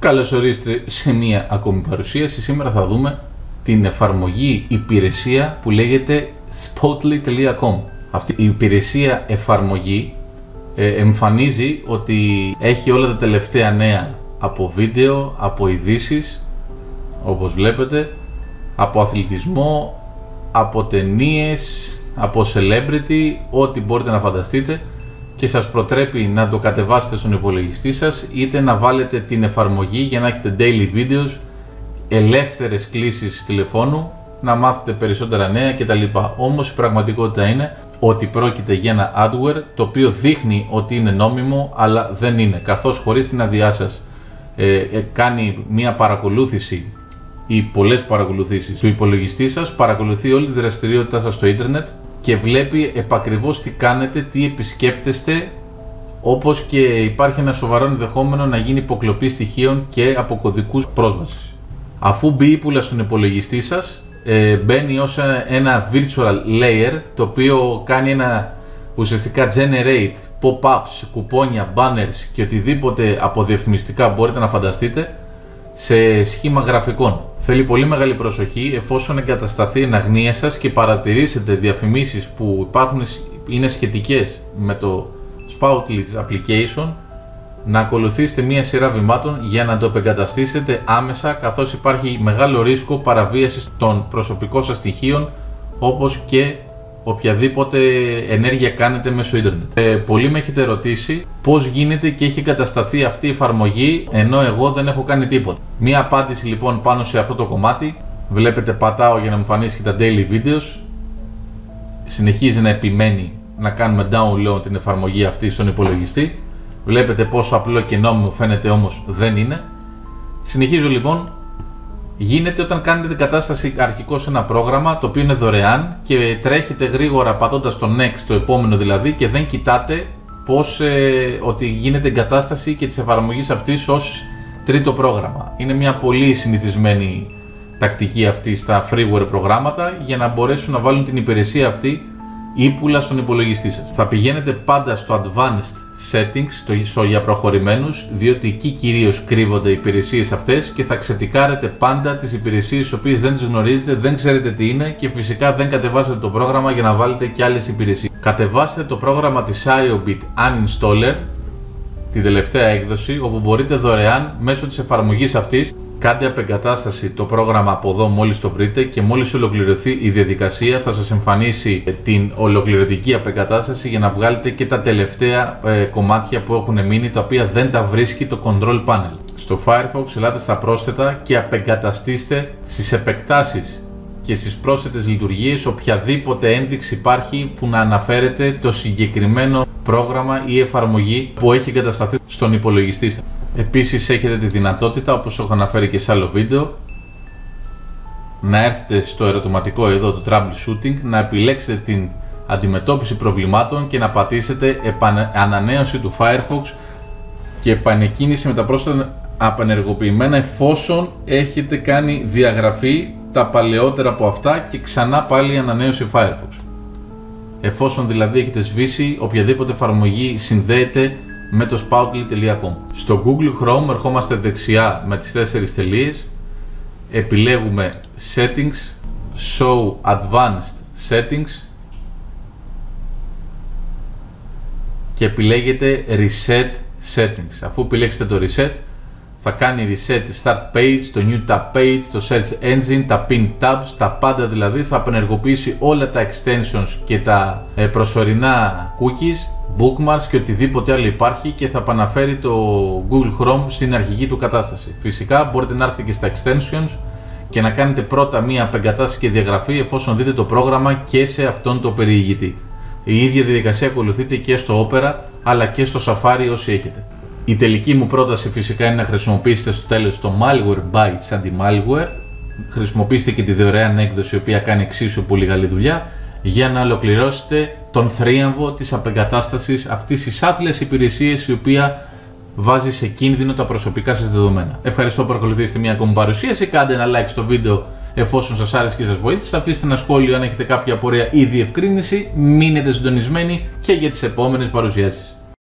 Καλώς ορίστε σε μία ακόμη παρουσίαση. Σήμερα θα δούμε την εφαρμογή υπηρεσία που λέγεται spotly.com. Αυτή η υπηρεσία εφαρμογή ε, εμφανίζει ότι έχει όλα τα τελευταία νέα από βίντεο, από ειδήσεις, όπως βλέπετε, από αθλητισμό, από ταινίες, από celebrity, ό,τι μπορείτε να φανταστείτε και σας προτρέπει να το κατεβάσετε στον υπολογιστή σας είτε να βάλετε την εφαρμογή για να έχετε daily videos, ελεύθερες κλήσεις τηλεφώνου, να μάθετε περισσότερα νέα κτλ. Όμως η πραγματικότητα είναι ότι πρόκειται για ένα adware το οποίο δείχνει ότι είναι νόμιμο αλλά δεν είναι καθώς χωρίς την αδειά σας ε, ε, κάνει μια παρακολούθηση ή πολλές παρακολουθήσεις του υπολογιστή σας, παρακολουθεί όλη τη δραστηριότητά σας στο ίντερνετ και βλέπει επακριβώς τι κάνετε, τι επισκέπτεστε όπως και υπάρχει ένα σοβαρό ενδεχόμενο να γίνει υποκλοπή στοιχείων και από κωδικούς πρόσβασης. Αφού μπει ύπουλα στον υπολογιστή σας, ε, μπαίνει ως ένα virtual layer το οποίο κάνει ένα ουσιαστικά generate pop-ups, κουπόνια, banners και οτιδήποτε αποδιεφημιστικά μπορείτε να φανταστείτε σε σχήμα γραφικών. Θέλει πολύ μεγάλη προσοχή εφόσον εγκατασταθεί εν αγνία σας και παρατηρήσετε διαφημίσεις που υπάρχουν, είναι σχετικές με το Spoutlet application να ακολουθήσετε μία σειρά βημάτων για να το επεγκαταστήσετε άμεσα καθώς υπάρχει μεγάλο ρίσκο παραβίασης των προσωπικών σας στοιχείων όπως και οποιαδήποτε ενέργεια κάνετε μέσω ίντερνετ. Ε, πολλοί με έχετε ρωτήσει πώς γίνεται και έχει κατασταθεί αυτή η εφαρμογή ενώ εγώ δεν έχω κάνει τίποτα. Μία απάντηση λοιπόν πάνω σε αυτό το κομμάτι. Βλέπετε πατάω για να μου εμφανίσει τα daily videos. Συνεχίζει να επιμένει να κάνουμε download την εφαρμογή αυτή στον υπολογιστή. Βλέπετε πόσο απλό και νόμιμο φαίνεται όμως δεν είναι. Συνεχίζω λοιπόν γίνεται όταν κάνετε την κατάσταση αρχικό σε ένα πρόγραμμα το οποίο είναι δωρεάν και τρέχετε γρήγορα πατώντας το next, το επόμενο δηλαδή και δεν κοιτάτε πώς, ε, ότι γίνεται εγκατάσταση και της εφαρμογής αυτής ως τρίτο πρόγραμμα. Είναι μια πολύ συνηθισμένη τακτική αυτή στα freeware προγράμματα για να μπορέσουν να βάλουν την υπηρεσία αυτή ύπουλα στον υπολογιστή σας. Θα πηγαίνετε πάντα στο advanced settings στο για προχωρημένους διότι εκεί κυρίως κρύβονται οι υπηρεσίες αυτές και θα ξετικάρετε πάντα τις υπηρεσίες τις οποίες δεν τις γνωρίζετε, δεν ξέρετε τι είναι και φυσικά δεν κατεβάσετε το πρόγραμμα για να βάλετε και άλλες υπηρεσίες. Κατεβάστε το πρόγραμμα της IOBIT Uninstaller την τελευταία έκδοση όπου μπορείτε δωρεάν μέσω της εφαρμογής αυτής Κάντε απεγκατάσταση το πρόγραμμα από εδώ μόλις το βρείτε και μόλις ολοκληρωθεί η διαδικασία θα σας εμφανίσει την ολοκληρωτική απεγκατάσταση για να βγάλετε και τα τελευταία ε, κομμάτια που έχουν μείνει τα οποία δεν τα βρίσκει το control panel. Στο Firefox ελάτε στα πρόσθετα και απεγκαταστήστε στις επεκτάσεις και στις πρόσθετες λειτουργίες οποιαδήποτε ένδειξη υπάρχει που να αναφέρεται το συγκεκριμένο πρόγραμμα ή εφαρμογή που έχει εγκατασταθεί στον υπολογιστή σας. Επίσης έχετε τη δυνατότητα, όπως έχω αναφέρει και σε άλλο βίντεο, να έρθετε στο ερωτηματικό εδώ του troubleshooting, να επιλέξετε την αντιμετώπιση προβλημάτων και να πατήσετε ανανέωση του Firefox και επανεκκίνηση με τα πρόσθετα απενεργοποιημένα εφόσον έχετε κάνει διαγραφή τα παλαιότερα από αυτά και ξανά πάλι ανανέωση Firefox. Εφόσον δηλαδή έχετε σβήσει οποιαδήποτε εφαρμογή συνδέεται με το spoutly.com. Στο Google Chrome ερχόμαστε δεξιά με τις τέσσερις τελείες, επιλέγουμε Settings, Show Advanced Settings και επιλέγετε Reset Settings. Αφού επιλέξετε το Reset, θα κάνει reset τη start page, το new tab page, το search engine, τα pin tabs, τα πάντα δηλαδή θα απενεργοποιήσει όλα τα extensions και τα ε, προσωρινά cookies bookmarks και οτιδήποτε άλλο υπάρχει και θα επαναφέρει το Google Chrome στην αρχική του κατάσταση. Φυσικά μπορείτε να έρθετε και στα extensions και να κάνετε πρώτα μία απεγκατάσταση και διαγραφή εφόσον δείτε το πρόγραμμα και σε αυτόν το περιηγητή. Η ίδια διαδικασία ακολουθείται και στο Opera αλλά και στο Safari όσοι έχετε. Η τελική μου πρόταση φυσικά είναι να χρησιμοποιήσετε στο τέλος το Malware Bytes αντι-malware. Χρησιμοποιήστε και τη δωρεάν έκδοση η οποία κάνει εξίσου πολύ καλή δουλειά για να ολοκληρώσετε τον θρίαμβο της απεγκατάστασης αυτής της άθλιας υπηρεσίας η οποία βάζει σε κίνδυνο τα προσωπικά σας δεδομένα. Ευχαριστώ που παρακολουθήσετε μια ακόμη παρουσίαση. Κάντε ένα like στο βίντεο εφόσον σας άρεσε και σας βοήθησε. Αφήστε ένα σχόλιο αν έχετε κάποια απορία ή διευκρίνηση. Μείνετε συντονισμένοι και για τις επόμενες παρουσιάσεις.